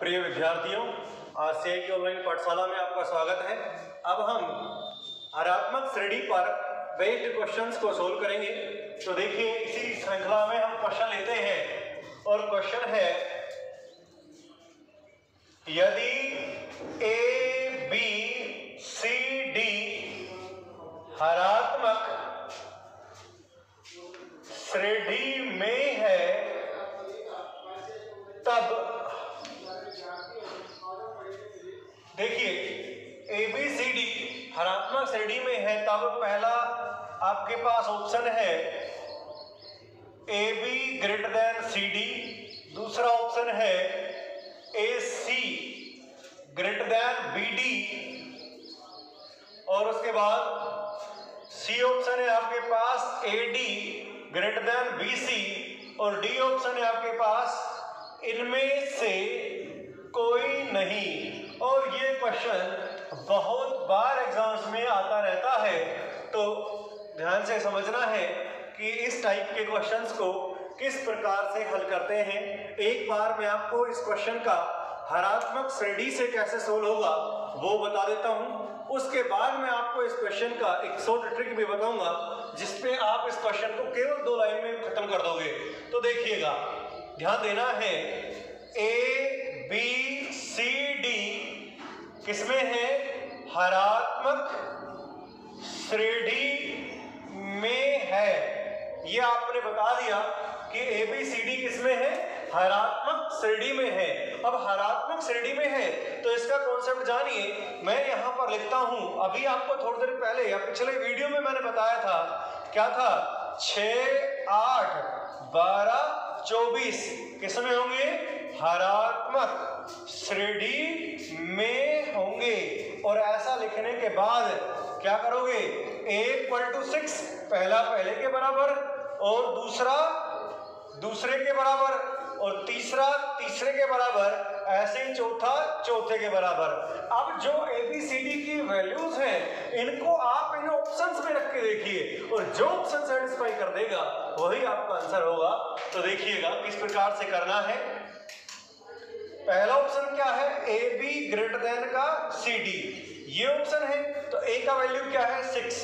प्रिय विद्यार्थियों, आज से की ऑनलाइन पाठशाला में आपका स्वागत है। अब हम हरात्मक श्रेणी पर बेस्ड क्वेश्चंस को सोल्व करेंगे। तो देखिए, इसी श्रृंखला में हम क्वेश्चन लेते हैं। और क्वेश्चन है, यदि ए बी सी डी हरात्मक श्रेणी में है तब देखिए ए बी सी डी हरात्मक श्रेणी में है, तब पहला आपके पास ऑप्शन है A B greater than C D दूसरा ऑप्शन है A C greater than B D और उसके बाद सी ऑप्शन है आपके पास A D greater than B C और डी ऑप्शन है आपके पास इनमें से कोई नहीं। और ये क्वेश्चन बहुत बार एग्ज़ाम्स में आता रहता है तो ध्यान से समझना है कि इस टाइप के क्वेश्चंस को किस प्रकार से हल करते हैं। एक बार मैं आपको इस क्वेश्चन का हरात्मक श्रेणी से कैसे सोल्व होगा, वो बता देता हूँ। उसके बाद मैं आपको इस क्वेश्चन का एक शॉर्ट ट्रिक भी बताऊँगा जिसपे आप इस क्वेश्चन को केवल दो लाइन में खत्म कर दोगे। तो देखिएगा, ध्यान देना है ए बी किसमें है? हरात्मक श्रेणी में है। ये आपने बता दिया कि ए बी सी डी किसमें है? हरात्मक श्रेणी में है। अब हरात्मक श्रेणी में है तो इसका कॉन्सेप्ट जानिए। मैं यहाँ पर लिखता हूँ। अभी आपको थोड़ी देर पहले या पिछले वीडियो में मैंने बताया था। क्या था? छ, आठ, बारह, चौबीस। किसमें होंगे? हरात्मक श्रेणी में होंगे। और ऐसा लिखने के बाद क्या करोगे? ए इक्वल टू सिक्स पहला पहले के बराबर, और दूसरा दूसरे के बराबर, और तीसरा तीसरे के बराबर, ऐसे ही चौथा चौथे के बराबर। अब जो ए बी सी डी की वैल्यूज़ हैं, इनको आप इन ऑप्शंस में रख के देखिए, और जो ऑप्शन सेटिस्फाई कर देगा, वही आपका आंसर होगा। तो देखिएगा, किस प्रकार से करना है। पहला ऑप्शन क्या है? ए बी ग्रेटर देन का सी डी ये ऑप्शन है तो ए का वैल्यू क्या है? सिक्स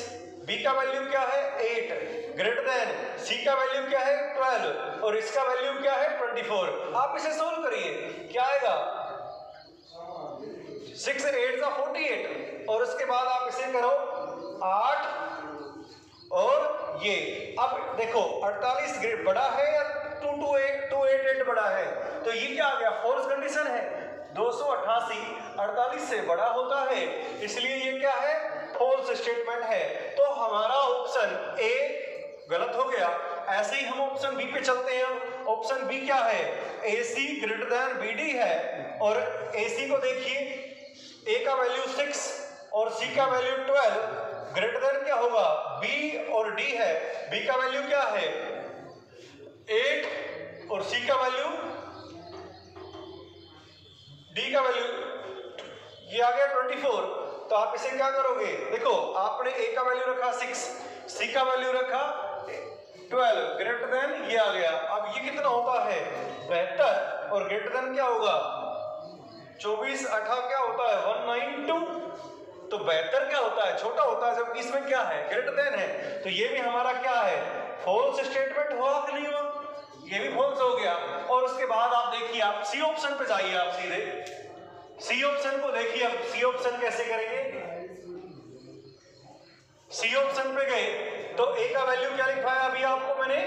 बी का वैल्यू क्या है? एट ग्रेटर देन सी का वैल्यू क्या है? ट्वेल्व और इसका वैल्यू क्या है? ट्वेंटी फोर आप इसे सोल्व करिए। क्या आएगा? सिक्स एट का फोर्टी एट और उसके बाद आप इसे करो आठ और ये। अब देखो 48 ग्रेड बड़ा है या two two eight two eight eight बड़ा है। तो ये क्या आ गया? फोर्स कंडीशन है। दो सौ अट्ठासी अड़तालीस से बड़ा होता है। इसलिए ये क्या है? फॉल्स स्टेटमेंट है। तो हमारा ऑप्शन ए गलत हो गया। ऐसे ही हम ऑप्शन बी पे चलते हैं। ऑप्शन बी क्या है? A C greater than B D है। और ए सी को देखिए। ए का वैल्यू सिक्स और सी का वैल्यू ट्वेल्व ग्रेटर देन क्या होगा? बी और डी है। बी का वैल्यू क्या है? एट और सी का वैल्यू डी का वैल्यू ये आ गया ट्वेंटी फोर तो आप इसे क्या करोगे? देखो, आपने ए का वैल्यू रखा सिक्स सी का वैल्यू रखा ट्वेल्व ग्रेटर देन ये आ गया. अब ये कितना होता है? बेहतर. और ग्रेटर देन क्या होगा? चौबीस अठा क्या होता है? वन नाइन टू तो बेहतर क्या होता है? छोटा होता है, जबकि इसमें क्या है? ग्रेटर देन है. तो ये भी हमारा क्या है? फॉल्स स्टेटमेंट हुआ कि नहीं हुआ? ये भी फॉल्स हो गया। और उसके बाद आप देखिए, आप सी ऑप्शन पे जाइए आप सीधे। सी ऑप्शन को देखिए अब सी ऑप्शन कैसे करेंगे? सी ऑप्शन पे गए। तो ए का वैल्यू क्या लिखवाया अभी आपको मैंने?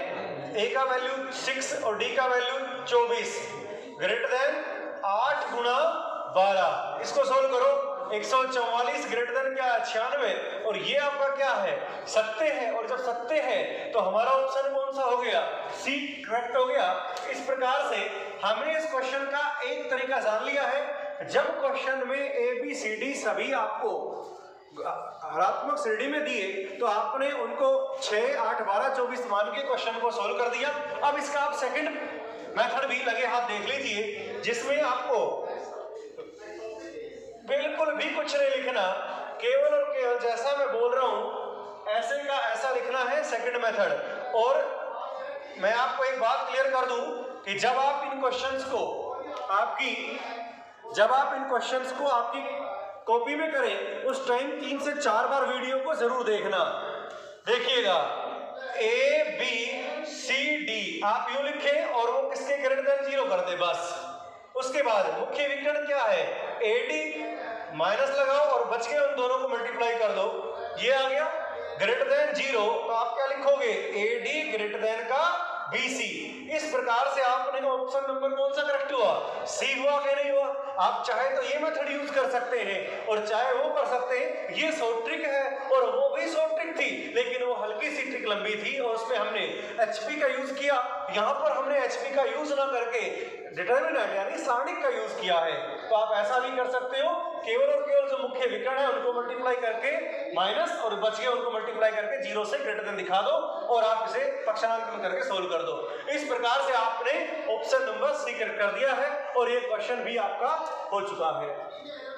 ए का वैल्यू सिक्स और डी का वैल्यू चौबीस। ग्रेटर देन आठ गुना बारह। इसको सोल्व करो। एक सौ चौवालीस ग्रेटर देन क्या? छियानवे। और ये आपका क्या है? सत्य है। और जब सत्य है तो हमारा ऑप्शन कौन सा हो गया? सी करेक्ट हो गया। इस प्रकार से हमने इस क्वेश्चन का एक तरीका जान लिया है। जब क्वेश्चन में ए बी सी डी सभी आपको हरात्मक श्रेणी में दिए तो आपने उनको 6, 8, 12, 24 मान के क्वेश्चन को सोल्व कर दिया। अब इसका आप सेकंड मेथड भी लगे हाथ देख लीजिए जिसमें आपको बिल्कुल भी कुछ नहीं लिखना। केवल और केवल जैसा मैं बोल रहा हूँ, ऐसे का ऐसा लिखना है सेकंड मेथड और मैं आपको एक बात क्लियर कर दूँ कि जब आप इन क्वेश्चंस को आपकी, जब आप इन क्वेश्चंस को आपकी कॉपी में करें, उस टाइम तीन से चार बार वीडियो को ज़रूर देखना। देखिएगा। ए बी सी डी आप यू लिखे और वो किसके ग्रेटर देन ज़ीरो कर दे, बस। उसके बाद मुख्य विकर्ण क्या है? ए डी माइनस लगाओ और बच के उन दोनों को मल्टीप्लाई कर दो। ये आ गया ग्रेटर देन ज़ीरो तो आप क्या लिखोगे? ए डी ग्रेटर देन का बीसी इस प्रकार से आपने ऑप्शन नंबर कौन सा करेक्ट हुआ सी हुआ कि नहीं हुआ? आप चाहे तो ये मेथड यूज़ कर सकते हैं और चाहे वो कर सकते हैं। ये शॉर्ट ट्रिक है और वो भी शॉर्ट ट्रिक थी, लेकिन वो हल्की सी ट्रिक लंबी थी और उसमें हमने एचपी का यूज़ किया। यहाँ पर हमने एचपी का यूज़ ना करके डिटर्मिनेंट यानी सारणिक का यूज़ किया है। तो आप ऐसा भी कर सकते हो, केवल और केवल जो मुख्य विकर्ण है उनको मल्टीप्लाई करके माइनस और बच गए उनको मल्टीप्लाई करके ज़ीरो से ग्रेटर देन दिखा दो और आप इसे पक्षांतर करके सोल्व कर दो। इस प्रकार से आपने ऑप्शन नंबर सी कर दिया। है और ये क्वेश्चन भी आपका हो चुका है।